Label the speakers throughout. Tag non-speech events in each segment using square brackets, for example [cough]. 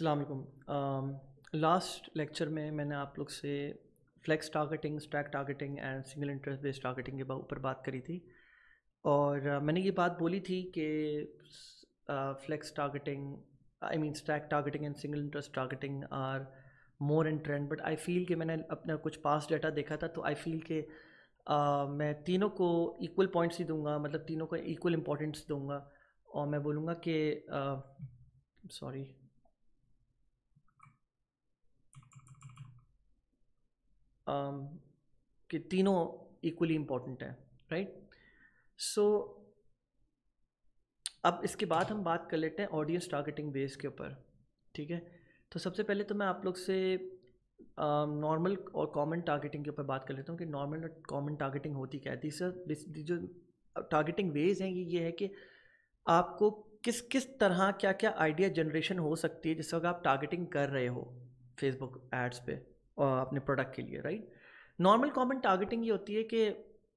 Speaker 1: अलैक्म last lecture में मैंने आप लोग से flex targeting stack targeting and single interest based targeting के ऊपर बात करी थी। और uh, मैंने ये बात बोली थी कि flex targeting I mean stack targeting and single interest targeting are more in trend but I feel कि मैंने अपना कुछ पास डाटा देखा था तो आई फील कि uh, मैं तीनों को इक्वल पॉइंट्स ही दूँगा मतलब तीनों को इक्वल इम्पोर्टेंस दूँगा। और मैं बोलूँगा कि सॉरी uh, Um, कि तीनों इक्वली इम्पोर्टेंट हैं राइट सो अब इसके बाद हम बात कर लेते हैं ऑडियंस टारगेटिंग बेस के ऊपर ठीक है? तो सबसे पहले तो मैं आप लोग से नॉर्मल um, और कॉमन टारगेटिंग के ऊपर बात कर लेता हूँ कि नॉर्मल और कॉमन टारगेटिंग होती क्या है? सर जो टारगेटिंग वेज हैं ये ये है कि आपको किस किस तरह क्या क्या आइडिया जनरेशन हो सकती है जिस वक्त आप टारगेटिंग कर रहे हो फेसबुक एड्स पे अपने प्रोडक्ट के लिए राइट नॉर्मल कॉमन टारगेटिंग ये होती है कि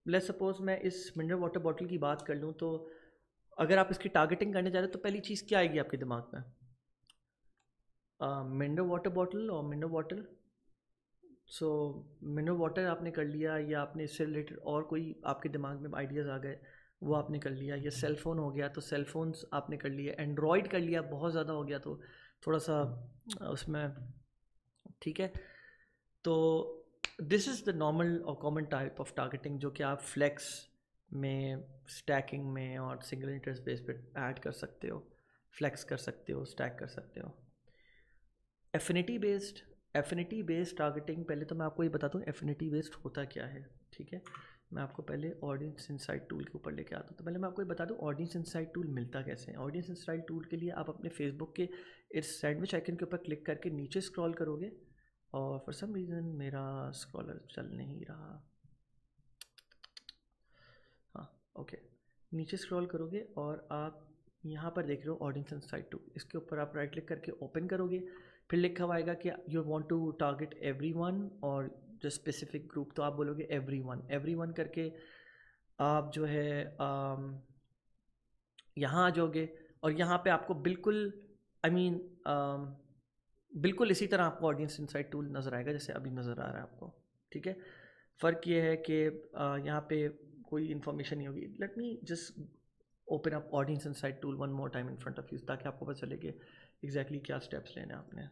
Speaker 1: लेट सपोज़ मैं इस मिनरल वाटर बॉटल की बात कर लूँ तो अगर आप इसकी टारगेटिंग करने जा रहे हो तो पहली चीज़ क्या आएगी आपके दिमाग में? मिनरल वाटर बॉटल और mineral water so mineral water आपने कर लिया या आपने इससे रिलेटेड और कोई आपके दिमाग में आइडियाज़ आ गए, वो आपने कर लिया, या सेल फ़ोन हो गया तो सेल फोन्स आपने कर लिया एंड्रॉयड कर लिया, बहुत ज़्यादा हो गया तो थोड़ा सा उसमें, ठीक है? तो दिस इज़ द नॉर्मल और कॉमन टाइप ऑफ़ टारगेटिंग जो कि आप फ्लैक्स में स्टैकिंग में और सिंगल इंटरेस्ट बेस पे ऐड कर सकते हो फ्लैक्स कर सकते हो स्टैक कर सकते हो। Affinity based affinity based targeting पहले तो मैं आपको ये बता दूँ एफिनिटी बेस्ड होता क्या है, ठीक है? मैं आपको पहले ऑडियंस इंसाइट टूल के ऊपर लेके आता हूँ। तो पहले मैं आपको ये बता दूँ ऑडियंस इंसाइट टूल मिलता कैसे है? ऑडियंस इंसाइट टूल के लिए आप अपने फेसबुक के इस सैंडविच आइकन के ऊपर क्लिक करके नीचे स्क्रॉल करोगे और फॉर सम रीज़न मेरा स्कॉलर चल नहीं रहा। हाँ ओके नीचे स्क्रॉल करोगे और आप यहाँ पर देख रहे हो ऑडियंस एंड साइट टू इसके ऊपर आप राइट क्लिक करके ओपन करोगे फिर लिखा हुआ आएगा कि you want to target every और जो स्पेसिफिक ग्रुप तो आप बोलोगे एवरी वन एवरी वन करके आप जो है यहाँ आ जाओगे और यहाँ पे आपको बिल्कुल आई I मीन mean, बिल्कुल इसी तरह आपको ऑडियंस इनसाइट टूल नज़र आएगा, जैसे अभी नज़र आ रहा है आपको, ठीक है? फ़र्क ये है कि यहाँ पे कोई इन्फॉर्मेशन नहीं होगी। Let me just open up audience insight tool one more time in front of you ताकि आपको पता चले कि एग्जैक्टली क्या स्टेप्स लेने आपने।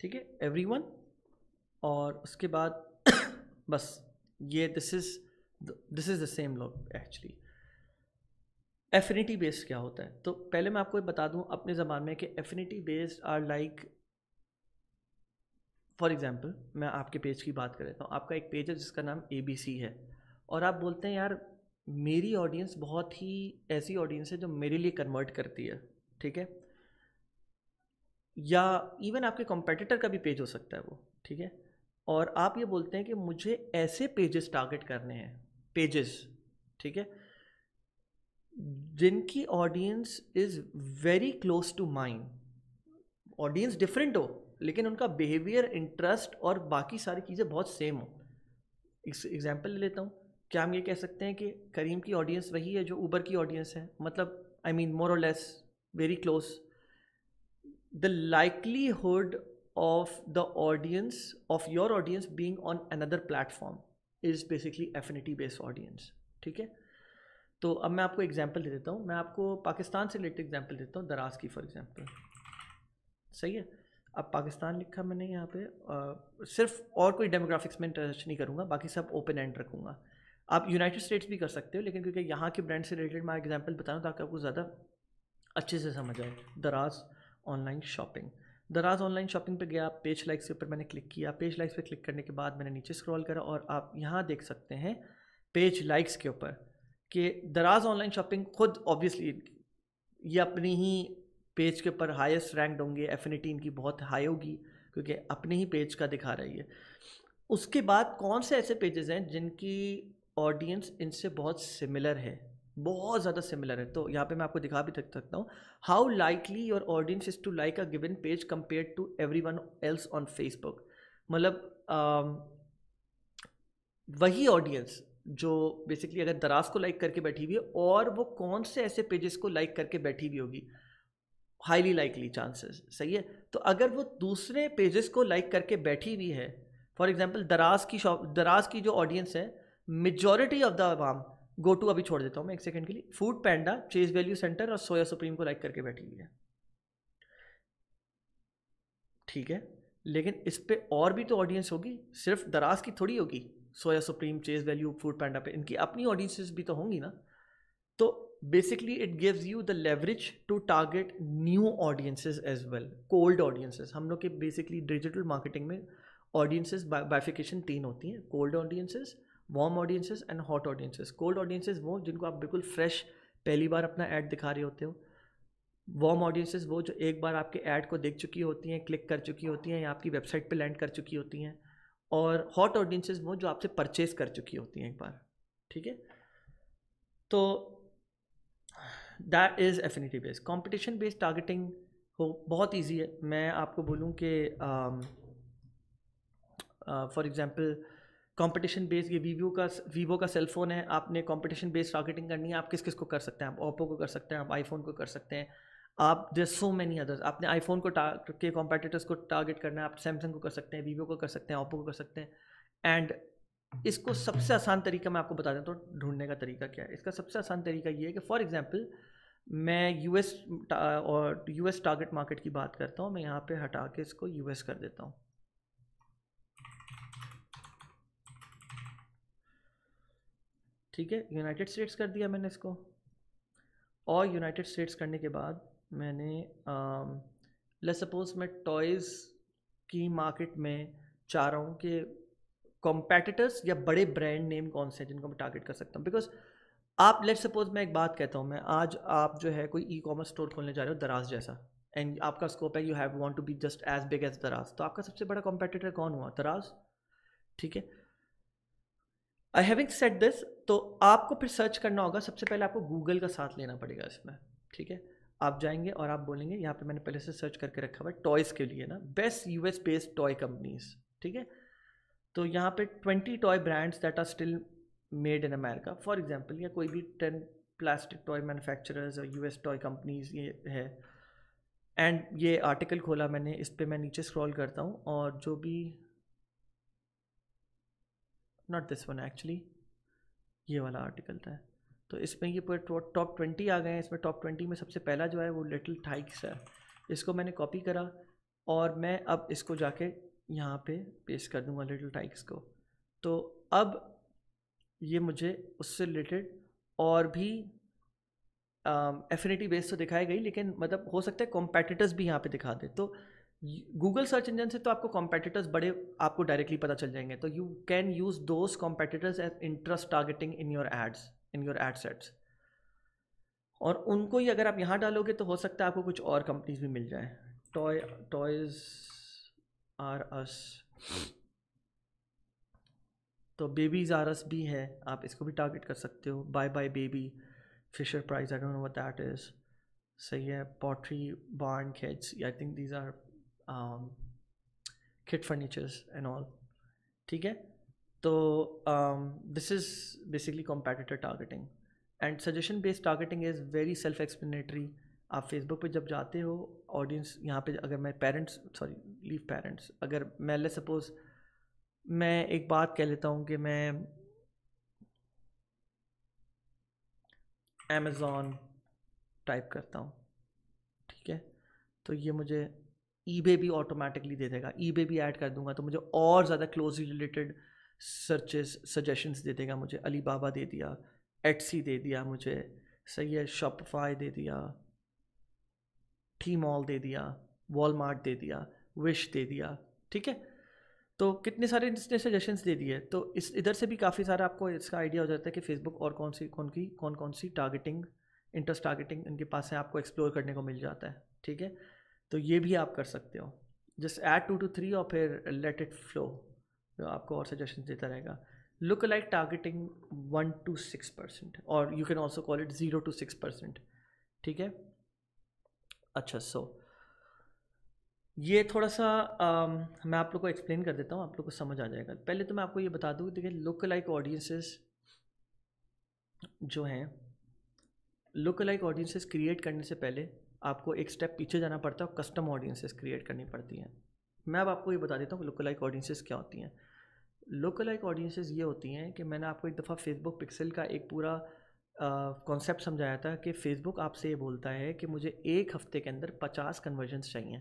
Speaker 1: ठीक है? एवरीवन और उसके बाद [coughs] बस, ये this is this is the same log actually affinity based क्या होता है? तो पहले मैं आपको बता दूँ अपने ज़माने में कि affinity based are like for example मैं आपके पेज की बात कर लेता हूँ। आपका एक पेज है जिसका नाम ए बी सी है। और आप बोलते हैं, यार, मेरी ऑडियंस बहुत ही ऐसी ऑडियंस है जो मेरे लिए कन्वर्ट करती है। ठीक है? या इवन आपके कॉम्पिटिटर का भी पेज हो सकता है वो। ठीक है? और आप ये बोलते हैं कि मुझे ऐसे पेजेस टारगेट करने हैं पेजेस ठीक है? जिनकी audience is very close to mind audience different हो, लेकिन उनका बिहेवियर इंटरेस्ट और बाकी सारी चीज़ें बहुत सेम हो। एग्ज़ाम्पल ले लेता हूँ। क्या हम ये कह सकते हैं कि करीम की ऑडियंस वही है जो ऊबर की ऑडियंस है? मतलब I mean more less very close the likelihood of the audience of your audience being on another platform is basically affinity based audience ठीक है? तो अब मैं आपको एग्जांपल दे देता हूँ। मैं आपको पाकिस्तान से रिलेटेड एग्जांपल देता हूँ दराज की फॉर एग्जांपल सही है? अब पाकिस्तान लिखा मैंने यहाँ पे आ, सिर्फ़ और कोई डेमोग्राफिक्स में टच नहीं करूँगा बाकी सब ओपन एंड रखूँगा। आप यूनाइटेड स्टेट्स भी कर सकते हो लेकिन क्योंकि यहाँ के ब्रांड से रिलेटेड मैं एग्ज़ाम्पल बताऊँ ताकि आपको ज़्यादा अच्छे से समझ आए Daraz online shopping Daraz online shopping पे गया, पेज लाइक्स के ऊपर मैंने क्लिक किया। पेज लाइक्स पे क्लिक करने के बाद मैंने नीचे स्क्रॉल करा और आप यहाँ देख सकते हैं पेज लाइक्स के ऊपर कि दराज ऑनलाइन शॉपिंग खुद ऑब्वियसली ये अपनी ही पेज के ऊपर हाईएस्ट रैंक होंगे एफिनिटी इनकी बहुत हाई होगी, क्योंकि अपने ही पेज का दिखा रही है। उसके बाद कौन से ऐसे पेजेस हैं जिनकी ऑडियंस इनसे बहुत सिमिलर है? बहुत ज़्यादा सिमिलर है। तो यहाँ पे मैं आपको दिखा भी सकता हूँ। How likely your audience is to like a given page compare to everyone else on Facebook मतलब वही ऑडियंस जो बेसिकली अगर दराज को लाइक करके बैठी हुई है और वो कौन से ऐसे पेजेस को लाइक करके बैठी हुई होगी? हाईली लाइकली चांसेस सही है? तो अगर वो दूसरे पेजेस को लाइक करके बैठी हुई है फॉर एग्ज़ाम्पल दराज की शॉप दराज की जो ऑडियंस है majority of the Awam go to अभी छोड़ देता हूँ मैं एक सेकंड के लिए। Foodpanda, Chase value centre और सोया सुप्रीम को लाइक करके बैठी हुई है। ठीक है? लेकिन इस पर और भी तो ऑडियंस होगी, सिर्फ़ दराज की थोड़ी होगी, soya supreme, chase value, Foodpanda पे। इनकी अपनी ऑडियंसेस भी तो होंगी ना। तो basically it gives you the leverage to target new audiences as well cold audiences हम लोग के बेसिकली डिजिटल मार्केटिंग में ऑडियंसेस बाइफिकेशन तीन होती हैं cold audiences warm audiences and hot audiences cold audiences वो जिनको आप बिल्कुल फ्रेश पहली बार अपना ऐड दिखा रहे होते हो। वार्म ऑडियंसेस वो जो एक बार आपके ऐड को देख चुकी होती हैं क्लिक कर चुकी होती हैं या आपकी वेबसाइट पे लैंड कर चुकी होती हैं। और हॉट ऑडियंसेस वो जो आपसे परचेज कर चुकी होती हैं एक बार। ठीक है? तो that is affinity based competition based targeting हो, बहुत ईजी है। मैं आपको बोलूँ कि फॉर एग्ज़ाम्पल कंपटीशन बेस्ड ये वीवो का वीवो का सेल फ़ोन है, आपने कंपटीशन बेस्ड टारगेटिंग करनी है, आप किस किस को कर सकते हैं? आप ओप्पो को कर सकते हैं, आप आईफोन को कर सकते हैं। आप देर सो मैनी अदर्स आपने आईफोन को के कॉम्पिटिटर्स को टारगेट करना है, आप सैमसंग को कर सकते हैं वीवो को कर सकते हैं ओप्पो को कर सकते हैं। एंड इसको सबसे आसान तरीका मैं आपको बता दें तो ढूँढने का तरीका क्या है? इसका सबसे आसान तरीका ये है कि फॉर एग्जांपल मैं यूएस और यूएस टारगेट मार्केट की बात करता हूँ, मैं यहाँ पे हटा के इसको यूएस कर देता हूँ। ठीक है? यूनाइटेड स्टेट्स कर दिया मैंने इसको। और यूनाइटेड स्टेट्स करने के बाद मैंने लेट सपोज़ मैं टॉयज़ की मार्केट में चाह रहा हूँ कि कॉम्पैटिटर्स या बड़े ब्रांड नेम कौन से हैं जिनको मैं टारगेट कर सकता हूँ? बिकॉज़ आप लेट सपोज़ मैं एक बात कहता हूँ, मैं आज आप जो है कोई ई कॉमर्स स्टोर खोलने जा रहे हो दराज जैसा। एंड आपका स्कोप है you have want to be just as big as Daraz. तो आपका सबसे बड़ा कॉम्पिटिटर कौन हुआ? दराज। ठीक है? हैविंग सेट दिस तो आपको फिर सर्च करना होगा। सबसे पहले आपको गूगल का साथ लेना पड़ेगा इसमें, ठीक है? आप जाएँगे और आप बोलेंगे, यहाँ पे मैंने पहले से सर्च करके रखा हुआ है टॉयज़ के लिए ना best U S based toy companies ठीक है? तो यहाँ पे twenty toy brands that are still made in America for example या कोई भी टेन प्लास्टिक टॉय मैन्युफैक्चरर्स और यू एस टॉय कंपनीज़ ये है। एंड ये आर्टिकल खोला मैंने, इस पर मैं नीचे स्क्रॉल करता हूँ और जो भी नॉट दिस वन एक्चुअली ये वाला आर्टिकल था। तो इसमें ये पूरे टॉप ट्वेंटी आ गए हैं। इसमें टॉप ट्वेंटी में सबसे पहला जो है वो लिटिल टाइक्स है। इसको मैंने कॉपी करा और मैं अब इसको जाके यहाँ पे पेस्ट कर दूँगा लिटिल टाइक्स को। तो अब ये मुझे उससे रिलेटेड और भी एफिनिटी बेस तो दिखाई गई, लेकिन मतलब हो सकता है कॉम्पेटिटर्स भी यहाँ पे दिखा दे। तो गूगल सर्च इंजन से तो आपको कॉम्पेटिटर्स बड़े आपको डायरेक्टली पता चल जाएँगे। तो you can use those competitors as interest targeting in your ads in your ad sets और उनको ही अगर आप यहाँ डालोगे तो हो सकता है आपको कुछ और कंपनीज़ भी मिल जाए। टॉय टॉयज आर अस तो बेबीज आर अस भी है। आप इसको भी टारगेट कर सकते हो। Buy Buy Baby Fisher Price I don't know what that is सही है। Pottery Barn Kids I think these are kit furnitures and all ठीक है? तो this is basically competitor targeting and suggestion based targeting is very self explanatory आप Facebook पे जब जाते हो ऑडियंस यहाँ पे अगर मैं पेरेंट्स सॉरी लीव पेरेंट्स अगर मैं ले सपोज़ मैं एक बात कह लेता हूँ कि मैं अमेज़ोन टाइप करता हूँ। ठीक है? तो ये मुझे ई भी ऑटोमेटिकली दे देगा। ई भी ऐड कर दूँगा तो मुझे और ज़्यादा क्लोजली रिलेटेड सर्चेस सजेशंस दे देगा मुझे। अली बाबा दे दिया एटसी दे दिया मुझे। सही है शॉपफाई दे दिया टी मॉल दे दिया वॉलमार्ट दे दिया विश दे दिया, ठीक है? तो कितने सारे इसने सजेशंस दे दिए। तो इस, इधर से भी काफ़ी सारा आपको इसका आइडिया हो जाता है कि फेसबुक और कौन सी, कौन की कौन कौन सी टारगेटिंग इंटरेस्ट टारगेटिंग इनके पास है आपको एक्सप्लोर करने को मिल जाता है, ठीक है? तो ये भी आप कर सकते हो। Just add two two three और फिर लेट इट फ्लो जो आपको और सजेशन देता रहेगा। Look like targeting one to six percent और you can also call it zero to six percent ठीक है? अच्छा सो so, ये थोड़ा सा आ, मैं आप लोग को एक्सप्लेन कर देता हूँ आप लोग को समझ आ जाएगा। पहले तो मैं आपको ये बता दूँ देखिए लुक लाइक ऑडियंसेस जो हैं लुक लाइक ऑडियंसेस क्रिएट करने से पहले आपको एक स्टेप पीछे जाना पड़ता है और कस्टम ऑडियंसेस क्रिएट करनी पड़ती हैं। मैं अब आपको ये बता देता हूँ लुक लाइक ऑडियंसेस क्या होती हैं। लुक लाइक ऑडियंसेस ये होती हैं कि मैंने आपको एक दफ़ा फेसबुक पिक्सल का एक पूरा कॉन्सेप्ट समझाया था कि फ़ेसबुक आपसे ये बोलता है कि मुझे एक हफ़्ते के अंदर पचास कन्वर्जन्स चाहिए।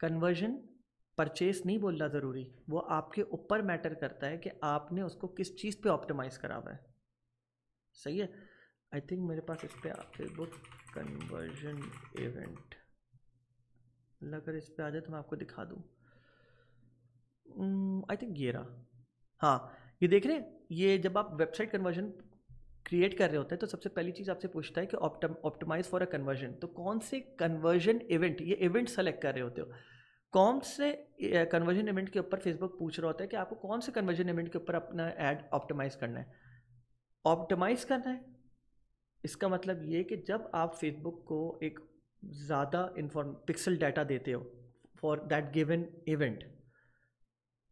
Speaker 1: कन्वर्जन परचेस नहीं बोलना ज़रूरी, वो आपके ऊपर मैटर करता है कि आपने उसको किस चीज़ पे ऑप्टिमाइज़ करा हुआ है। सही है? आई थिंक मेरे पास इस पर फेसबुक कन्वर्जन इवेंट अल्लाह अगर इस पर आ जाए तो मैं आपको दिखा दूँ। आई थिंक ये रहा। हाँ ये देख रहे हैं, ये जब आप वेबसाइट कन्वर्जन क्रिएट कर रहे होते हैं तो सबसे पहली चीज़ आपसे पूछता है कि ऑप्टिमाइज फॉर अ कन्वर्जन तो कौन से कन्वर्जन इवेंट ये इवेंट सेलेक्ट कर रहे होते हो? कौन से कन्वर्जन इवेंट के ऊपर फेसबुक पूछ रहा होता है कि आपको कौन से कन्वर्जन इवेंट के ऊपर अपना एड ऑप्टिमाइज करना है? ऑप्टिमाइज करना है? इसका मतलब ये कि जब आप फेसबुक को एक ज़्यादा इन्फॉर्म पिक्सल डाटा देते हो फॉर दैट गिवन इवेंट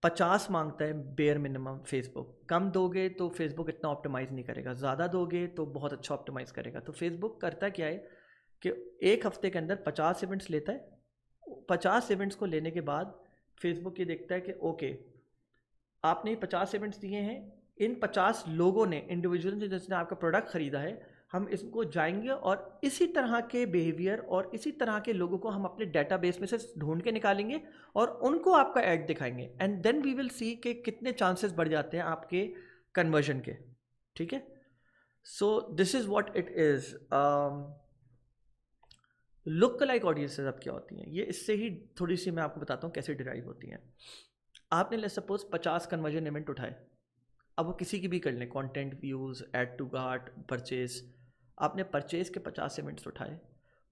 Speaker 1: पचास माँगता है बेयर मिनिमम फेसबुक कम दोगे तो फेसबुक इतना ऑप्टिमाइज़ नहीं करेगा। ज़्यादा दोगे तो बहुत अच्छा ऑप्टिमाइज़ करेगा। तो फेसबुक करता क्या है कि एक हफ़्ते के अंदर पचास इवेंट्स लेता है। पचास इवेंट्स को लेने के बाद फेसबुक ये देखता है कि ओके आपने पचास इवेंट्स दिए हैं। इन पचास लोगों ने इंडिविजुअल जिसने आपका प्रोडक्ट ख़रीदा है हम इसको जाएँगे और इसी तरह के बिहेवियर और इसी तरह के लोगों को हम अपने डेटाबेस में से ढूंढ के निकालेंगे और उनको आपका ऐड दिखाएँगे। And then we will see कि कितने चांसेस बढ़ जाते हैं आपके कन्वर्जन के। ठीक है? So this is what it is look like audiences अब क्या होती हैं? ये इससे ही थोड़ी सी मैं आपको बताता हूँ कैसे डिराइव होती हैं। आपने ले सपोज़ पचास कन्वर्जन इवेंट उठाए। अब वो किसी की भी कर लें। Content views add to cart purchase आपने परचेज़ के पचास इवेंट्स उठाए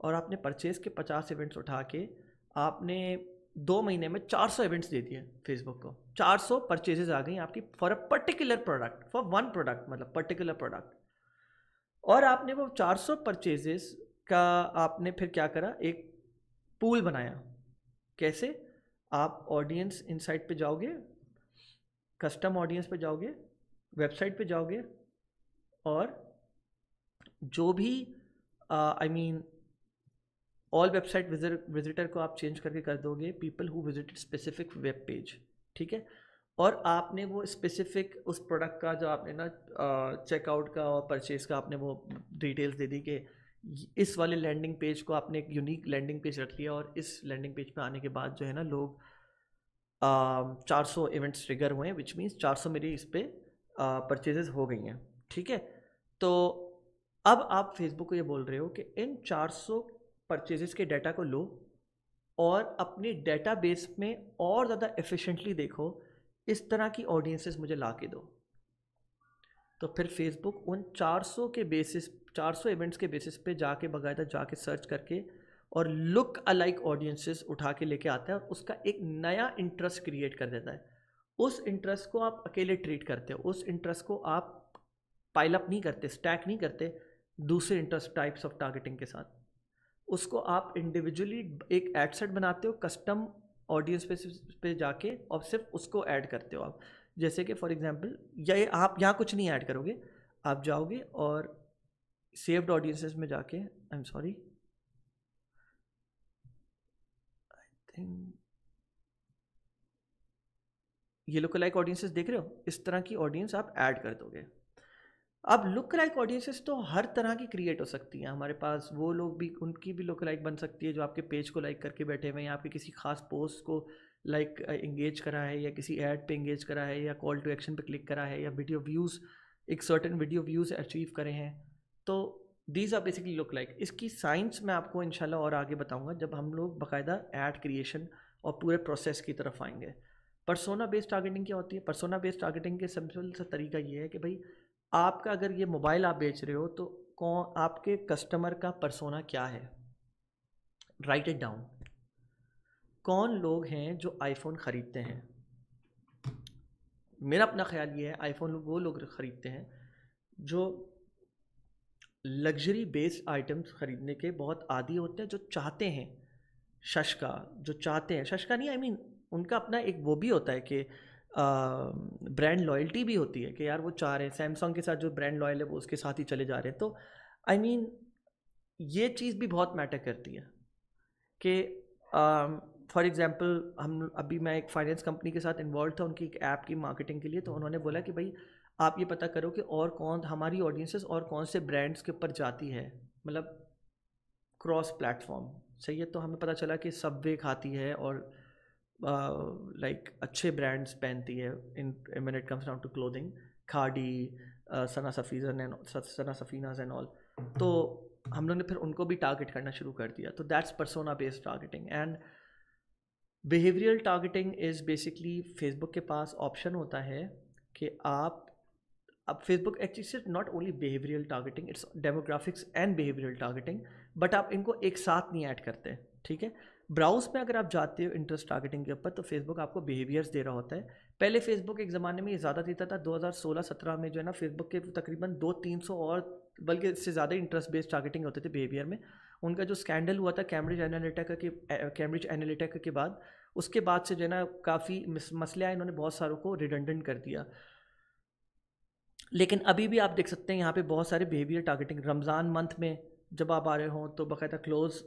Speaker 1: और आपने परचेज़ के पचास इवेंट्स उठा के आपने दो महीने में चार सौ इवेंट्स दे दिए फेसबुक को। चार सौ परचेजेज आ गई आपकी for a particular product for one product मतलब पर्टिकुलर प्रोडक्ट और आपने वो चार सौ परचेजेस का आपने फिर क्या करा? एक पूल बनाया। कैसे? आप ऑडियंस इनसाइट पे जाओगे कस्टम ऑडियंस पे जाओगे वेबसाइट पे जाओगे और जो भी I mean all website visitor को आप चेंज करके कर दोगे people who visited specific web page ठीक है? और आपने वो स्पेसिफिक उस प्रोडक्ट का जो आपने ना चेकआउट का और परचेज का आपने वो डिटेल्स दे दी कि इस वाले लैंडिंग पेज को आपने एक यूनिक लैंडिंग पेज रख लिया और इस लैंडिंग पेज पे आने के बाद जो है ना लोग चार सौ इवेंट्स ट्रिगर हुए हैं विच मीन्स चार सौ मेरी इस पर परचेजेस हो गई हैं, ठीक है? तो अब आप फेसबुक को ये बोल रहे हो कि इन 400 परचेजेस के डाटा को लो और अपनी डेटाबेस में और ज़्यादा एफिशिएंटली देखो, इस तरह की ऑडियंसेस मुझे ला के दो। तो फिर फेसबुक उन 400 के बेसिस 400 इवेंट्स के बेसिस पे जाके बकायदा जाके सर्च करके और लुक अलाइक ऑडियंसेस उठा के लेके आता है और उसका एक नया इंटरेस्ट क्रिएट कर देता है। उस इंटरेस्ट को आप अकेले ट्रीट करते हो, उस इंटरेस्ट को आप पाइल अप नहीं करते स्टैक नहीं करते दूसरे इंटरेस्ट टाइप्स ऑफ़ टारगेटिंग के साथ। उसको आप इंडिविजुअली एक एड सेट बनाते हो कस्टम ऑडियंस पे पे जाके और सिर्फ़ उसको ऐड करते हो आप। जैसे कि फॉर एग्जांपल या आप, यहाँ कुछ नहीं ऐड करोगे, आप जाओगे और सेव्ड ऑडियंसेस में जाके I am sorry I think ये लुक लाइक ऑडियंसेस देख रहे हो? इस तरह की ऑडियंस आप ऐड कर दोगे। अब लुक लाइक ऑडियंसेस तो हर तरह की क्रिएट हो सकती हैं। हमारे पास वो लोग भी, उनकी भी लुक लाइक बन सकती है जो आपके पेज को लाइक करके बैठे हुए हैं या आपके किसी खास पोस्ट को लाइक इंगेज करा है या किसी ऐड पे इंगेज करा है या कॉल टू एक्शन पे क्लिक करा है या वीडियो व्यूज़ एक सर्टन वीडियो व्यूज़ अचीव करे हैं। तो these are basically look like इसकी साइंस मैं आपको इनशाला और आगे बताऊँगा जब हम लोग बाकायदा ऐड क्रिएशन और पूरे प्रोसेस की तरफ़ आएँगे। परसोना बेस्ड टारगेटिंग क्या होती है? परसोना बेस्ड टारगेटिंग के सिंपल सा तरीका ये है कि भाई आपका अगर ये मोबाइल आप बेच रहे हो तो कौन आपके कस्टमर का परसोना क्या है? राइट इट डाउन कौन लोग हैं जो आईफोन ख़रीदते हैं? मेरा अपना ख्याल ये है आईफोन वो लोग ख़रीदते हैं जो लग्जरी बेस्ड आइटम्स ख़रीदने के बहुत आदि होते हैं जो चाहते हैं शश का जो चाहते हैं शश का नहीं आई I मीन mean, उनका अपना एक वो भी होता है कि ब्रांड लॉयल्टी भी होती है कि यार वो चाह रहे हैं। सैमसंग के साथ जो ब्रांड लॉयल है वो उसके साथ ही चले जा रहे हैं। तो आई I मीन mean, ये चीज़ भी बहुत मैटर करती है कि फॉर एग्ज़ाम्पल हम अभी मैं एक फाइनेंस कंपनी के साथ इन्वॉल्व था उनकी एक ऐप की मार्केटिंग के लिए तो उन्होंने बोला कि भाई आप ये पता करो कि और कौन हमारी ऑडियंसेस और कौन से ब्रांड्स के ऊपर जाती है। मतलब क्रॉस प्लेटफॉर्म सही है? तो हमें पता चला कि सबवे खाती है और लाइक uh, अच्छे ब्रांड्स पहनती है इन मिन it comes down to clothing Khaadi Sana Safinaz and Sana Safinaz and all तो हम लोग ने फिर उनको भी टारगेट करना शुरू कर दिया। तो that's persona based targeting and behavioural targeting is basically Facebook के पास ऑप्शन होता है कि आप अब फेसबुक एक्चुअली सिर्फ़ not only behavioural targeting it's demographics and behavioural targeting but आप इनको एक साथ नहीं ऐड करते ठीक है? ब्राउज में अगर आप जाते हो इंटरेस्ट टारगेटिंग के ऊपर तो फेसबुक आपको बिहेवियर्स दे रहा होता है। पहले फेसबुक एक ज़माने में ये ज़्यादा देता था 2016-17 में जो है ना फेसबुक के तकरीबन दो तीन सौ और बल्कि इससे ज़्यादा इंटरेस्ट बेस्ड टारगेटिंग होते थे बिहेवियर में। उनका जो स्कैंडल हुआ था कैम्ब्रिज एनालिटिका के कैम्ब्रिज एनालिटिका के बाद, उसके बाद से जो है ना, काफ़ी मसले आए, इन्होंने बहुत सारों को रिडेंडेंट कर दिया। लेकिन अभी भी आप देख सकते हैं, यहाँ पे बहुत सारे बिहेवियर टारगेटिंग रमज़ान मंथ में जब आप आ रहे हों तो बाकायदा close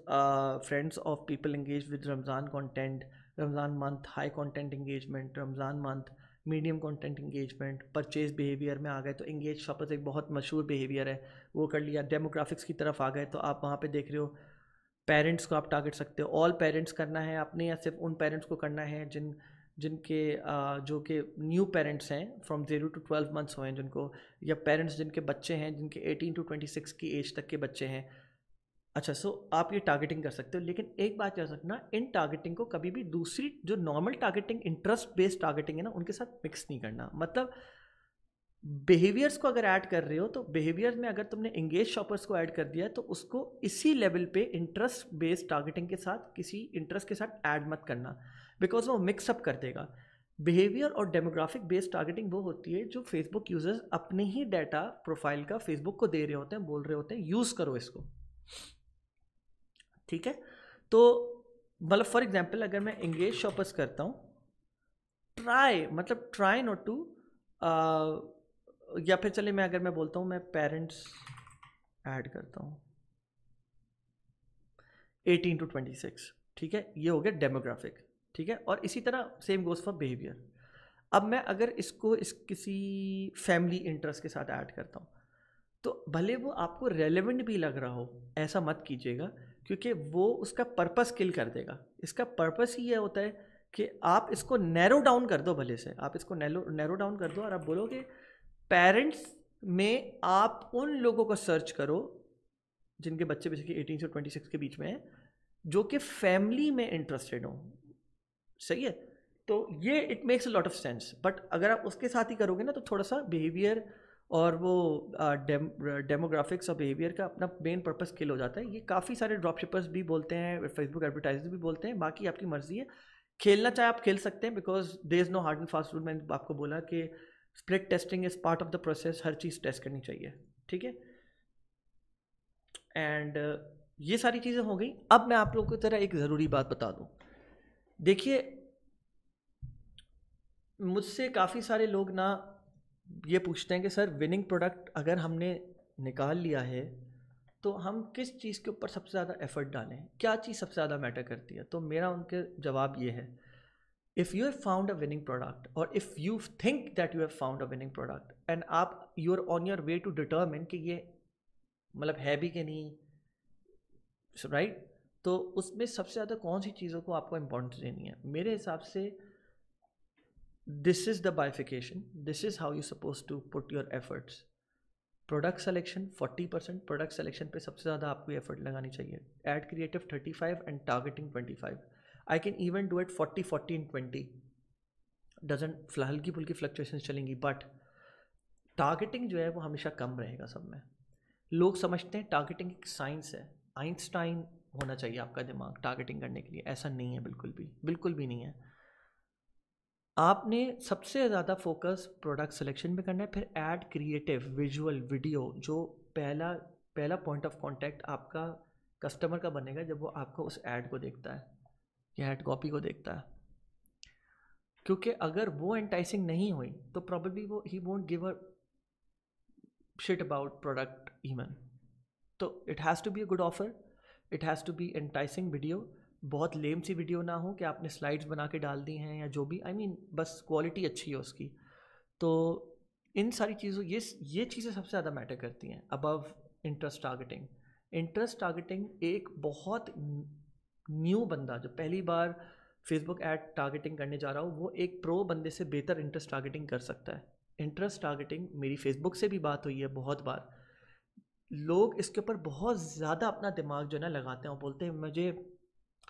Speaker 1: friends of people engage with Ramzan content Ramzan month high content engagement Ramzan month medium content engagement purchase behaviour में आ गए तो इंगेज शॉपर्स एक बहुत मशहूर बिहेवियर है। वो कर लिया। डेमोग्राफिक्स की तरफ़ आ गए तो आप वहाँ पर देख रहे हो पेरेंट्स को आप टारगेट सकते हो। ऑल पेरेंट्स करना है आपने या सिर्फ़ उन पेरेंट्स को करना है जिन जिनके जो कि न्यू पेरेंट्स हैं from zero to twelve months हुए हैं जिनको, या पेरेंट्स जिनके बच्चे हैं, जिनके एटीन टू ट्वेंटी सिक्स की एज तक के बच्चे हैं। अच्छा सो आप ये टारगेटिंग कर सकते हो, लेकिन एक बात याद रखना, इन टारगेटिंग को कभी भी दूसरी जो normal targeting interest based targeting है ना, उनके साथ मिक्स नहीं करना। मतलब बिहेवियर्स को अगर ऐड कर रहे हो तो बिहेवियर में अगर तुमने इंगेज शॉपर्स को ऐड कर दिया तो उसको इसी लेवल पे इंटरेस्ट बेस्ड टारगेटिंग के साथ, किसी इंटरेस्ट के साथ ऐड मत करना बिकॉज़ वो मिक्सअप कर देगा। बिहेवियर और डेमोग्राफिक बेस्ड टारगेटिंग वो होती है जो फेसबुक यूज़र्स अपने ही डाटा प्रोफ़ाइल का फेसबुक को दे रहे होते हैं, बोल रहे होते हैं यूज़ करो इसको। ठीक है? तो मतलब फॉर एग्ज़ाम्पल अगर मैं इंगेज शॉपर्स करता हूँ ट्राई मतलब ट्राई नॉट टू या फिर चले मैं, अगर मैं बोलता हूँ, मैं पेरेंट्स ऐड करता हूँ। एटीन टू ट्वेंटी सिक्स ठीक है? ये हो गया डेमोग्राफिक ठीक है? और इसी तरह सेम गोज़ फॉर बिहेवियर अब मैं अगर इसको, इस किसी फैमिली इंटरेस्ट के साथ ऐड करता हूँ तो भले वो आपको रेलेवेंट भी लग रहा हो, ऐसा मत कीजिएगा, क्योंकि वो उसका पर्पस किल कर देगा। इसका पर्पस ही यह होता है कि आप इसको नैरो डाउन कर दो भले से। आप इसको नैरो नैरो डाउन कर दो और आप बोलोगे पेरेंट्स में आप उन लोगों को सर्च करो, जिनके बच्चे बेसिकली एटीन से ट्वेंटी सिक्स के बीच में हैं, जो कि फैमिली में इंटरेस्टेड हों। सही है? तो ये it makes a lot of sense but अगर आप उसके साथ ही करोगे ना तो थोड़ा सा बिहेवियर और वो डेमोग्राफिक्स और बिहेवियर का अपना मेन पर्पस किल हो जाता है। ये काफ़ी सारे ड्रॉप शिपर्स भी बोलते हैं फेसबुक एडवर्टाइजर भी बोलते हैं, बाकी आपकी मर्ज़ी है। खेलना चाहे आप खेल सकते हैं because there is no hard and fast rule मैंने आपको बोला कि split testing is part of the process, हर चीज़ टेस्ट करनी चाहिए, ठीक है? एंड ये सारी चीज़ें हो गई। अब मैं आप लोगों की तरह एक ज़रूरी बात बता दूँ। देखिए, मुझसे काफ़ी सारे लोग ना ये पूछते हैं कि, सर विनिंग प्रोडक्ट अगर हमने निकाल लिया है तो हम किस चीज़ के ऊपर सबसे ज़्यादा एफर्ट डालें? क्या चीज़ सबसे ज़्यादा मैटर करती है? तो मेरा उनके जवाब ये है if you have found a winning product और if you think that you have found a winning product and आप you are on your way to determine कि ये मतलब है भी कि नहीं राइट? तो उसमें सबसे ज़्यादा कौन सी चीज़ों को आपको इम्पोर्टेंस देनी है? मेरे हिसाब से this is the bifurcation this is how you suppose to put your efforts product selection 40 percent product selection पे सबसे ज़्यादा आपको एफर्ट लगानी चाहिए. Ad creative 35 and targeting 25 I can even do it 40 40 and 20 doesn't हल्की फुल्की फ्लक्चुएशन चलेंगी but targeting जो है वो हमेशा कम रहेगा सब में। लोग समझते हैं टारगेटिंग एक साइंस है। आइंस्टाइन होना चाहिए आपका दिमाग टारगेटिंग करने के लिए। ऐसा नहीं है बिल्कुल भी। बिल्कुल भी नहीं है। आपने सबसे ज़्यादा फोकस प्रोडक्ट सिलेक्शन पे करना है, फिर ऐड क्रिएटिव विजुअल वीडियो जो पहला पहला पॉइंट ऑफ़ कांटेक्ट आपका कस्टमर का बनेगा जब वो आपको उस ऐड को देखता है। या हेड कॉपी को देखता है। क्योंकि अगर वो एंटाइसिंग नहीं हुई तो प्रॉब्लली वो ही won't give a shit about product even though it has to be a good offer it has to be enticing video बहुत लेम सी वीडियो ना हो कि आपने स्लाइड्स बना के डाल दी हैं या जो भी। आई I मीन mean, बस क्वालिटी अच्छी है उसकी। तो इन सारी चीज़ों ये ये चीज़ें सबसे ज़्यादा मैटर करती हैं। Above interest targeting interest targeting एक बहुत न्यू बंदा जो पहली बार फेसबुक ऐड टारगेटिंग करने जा रहा हो, वो एक प्रो बंदे से बेहतर इंटरेस्ट टारगेटिंग कर सकता है। इंटरेस्ट टारगेटिंग मेरी फेसबुक से भी बात हुई है बहुत बार। लोग इसके ऊपर बहुत ज़्यादा अपना दिमाग जो है ना लगाते हैं और बोलते हैं, मुझे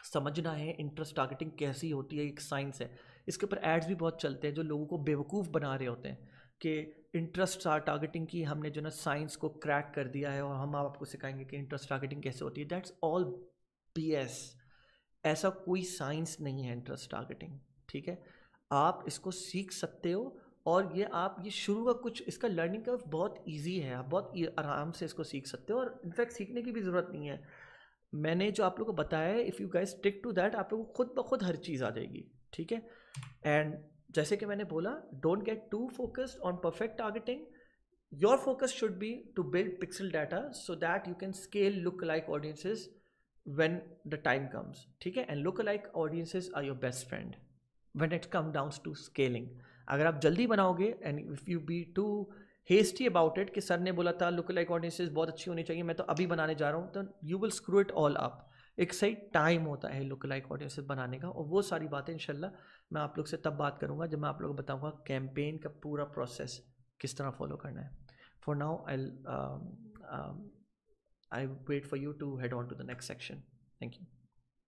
Speaker 1: समझना है इंटरेस्ट टारगेटिंग कैसी होती है, एक साइंस है। इसके ऊपर एड्स भी बहुत चलते हैं जो लोगों को बेवकूफ़ बना रहे होते हैं कि इंटरेस्ट टारगेटिंग की हमने जो ना साइंस को क्रैक कर दिया है और हम आपको सिखाएँगे कि इंटरेस्ट टारगेटिंग कैसे होती है। दैट्स ऑल बी ऐसा कोई साइंस नहीं है इंटरेस्ट टारगेटिंग, ठीक है? आप इसको सीख सकते हो और ये आप, ये शुरू का कुछ, इसका लर्निंग कर्व बहुत इजी है, आप बहुत आराम से इसको सीख सकते हो और इनफैक्ट सीखने की भी ज़रूरत नहीं है। मैंने जो आप लोग को बताया है if you guys stick to that आप लोग को खुद ब खुद हर चीज़ आ जाएगी, ठीक है? एंड जैसे कि मैंने बोला don't get too focused on perfect targeting your focus should be to build pixel data so that you can scale look like audiences when the time comes ठीक है? And like audiences are your best friend when it come down to scaling अगर आप जल्दी बनाओगे and if you be too hasty about it कि sir ने बोला था लुक लाइक ऑडियंसेज बहुत अच्छी होनी चाहिए, मैं तो अभी बनाने जा रहा हूँ तो you will screw it all up एक सही टाइम होता है लुक लाइक ऑडियंसेज बनाने का, और वो सारी बातें इंशाल्लाह मैं आप लोग से तब बात करूँगा, जब मैं आप लोग बताऊँगा कैंपेन का पूरा प्रोसेस किस तरह फॉलो करना है. For now I I wait for you to head on to the next section. Thank you.